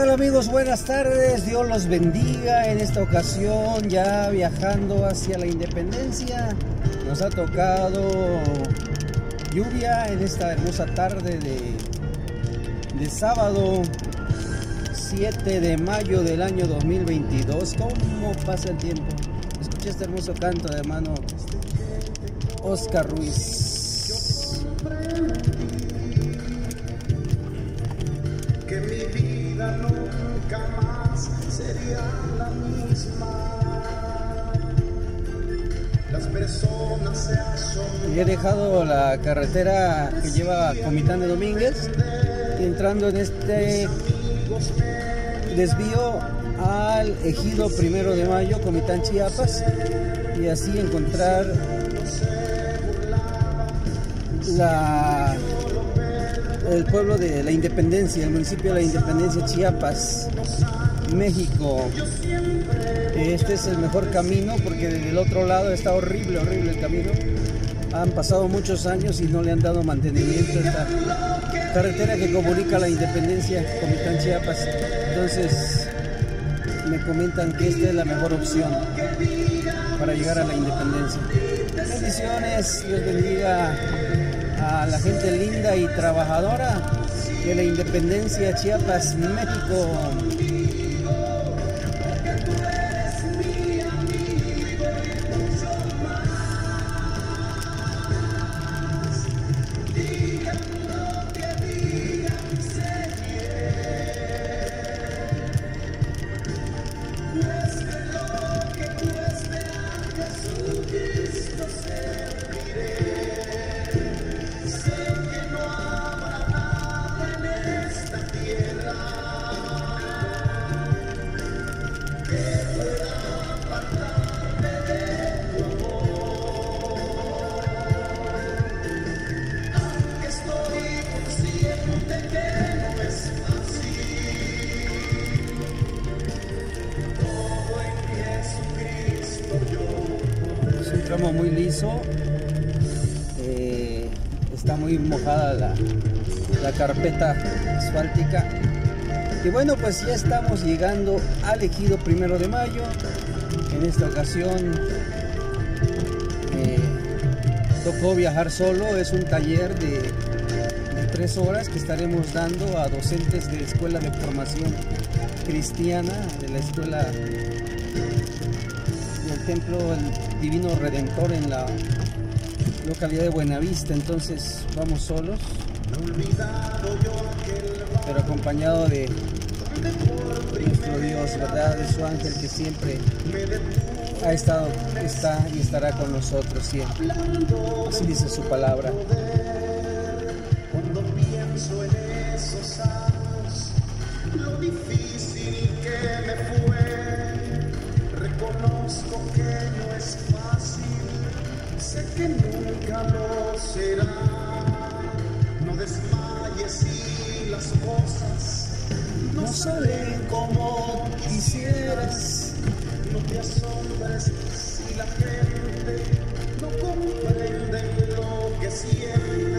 tal amigos? Buenas tardes, Dios los bendiga en esta ocasión ya viajando hacia la independencia. Nos ha tocado lluvia en esta hermosa tarde de, de sábado 7 de mayo del año 2022. ¿Cómo pasa el tiempo? Escucha este hermoso canto de hermano Oscar Ruiz. Y he dejado la carretera que lleva Comitán de Domínguez entrando en este desvío al ejido primero de mayo, Comitán Chiapas, y así encontrar el pueblo de la Independencia, el municipio de la Independencia, Chiapas, México. Este es el mejor camino porque del otro lado está horrible, horrible el camino. Han pasado muchos años y no le han dado mantenimiento a esta carretera que comunica la Independencia Comitán Chiapas. Entonces me comentan que esta es la mejor opción para llegar a la independencia. Bendiciones, Dios bendiga a la gente linda y trabajadora de la independencia Chiapas, México. Muy liso. Eh, está muy mojada la, la carpeta asfáltica. Y bueno, pues ya estamos llegando al ejido primero de mayo. En esta ocasión eh, tocó viajar solo. Es un taller de tres horas que estaremos dando a docentes de escuela de formación cristiana, de la escuela del Templo el Divino Redentor en la localidad de Buenavista. Entonces vamos solos, pero acompañado de nuestro Dios, ¿verdad? De su ángel que siempre ha estado, está y estará con nosotros siempre. Así dice su palabra. Cuando pienso en esos años, que no es fácil, sé que nunca lo será. No desmayes si las cosas no salen como quisieras, no te asombres si la gente no comprende lo que sientes.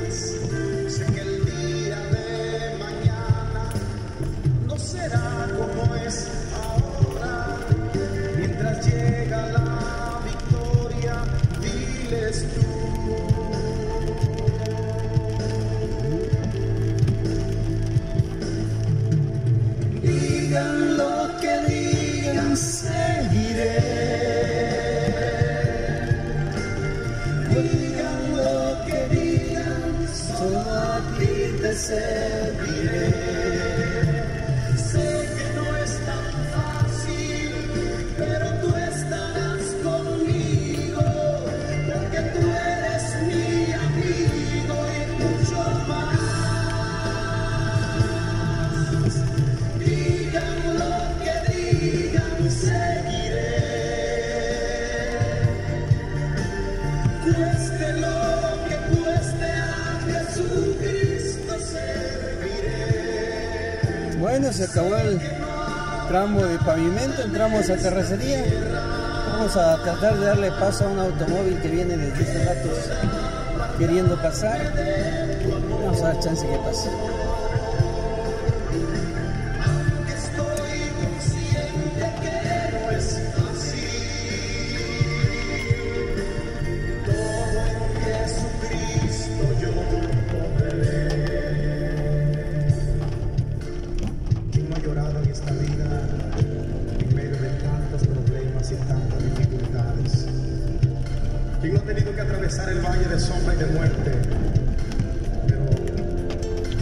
Digan lo que digan, seguiré. Digan lo que digan, solo a ti te serviré. Bueno, se acabó el tramo de pavimento, entramos a terracería. Vamos a tratar de darle paso a un automóvil que viene desde hace ratos queriendo pasar. Vamos a dar chance que pase. quien no ha tenido que atravesar el valle de sombra y de muerte. Pero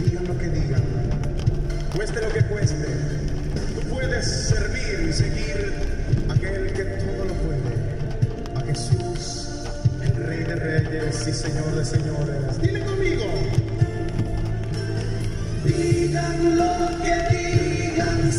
digan lo que digan, cueste lo que cueste, tú puedes servir y seguir a aquel que todo lo puede, a Jesús, el Rey de Reyes y Señor de Señores. Dile conmigo. Digan lo que digan,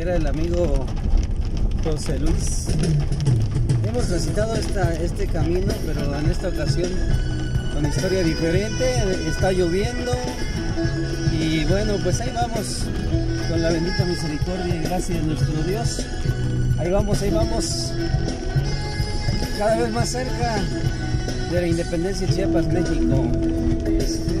dijera el amigo José Luis. Hemos transitado esta, este camino, pero en esta ocasión con historia diferente. Está lloviendo y bueno, pues ahí vamos con la bendita misericordia y gracia de nuestro Dios. Ahí vamos, ahí vamos. Cada vez más cerca de la independencia de Chiapas, México. Escuchando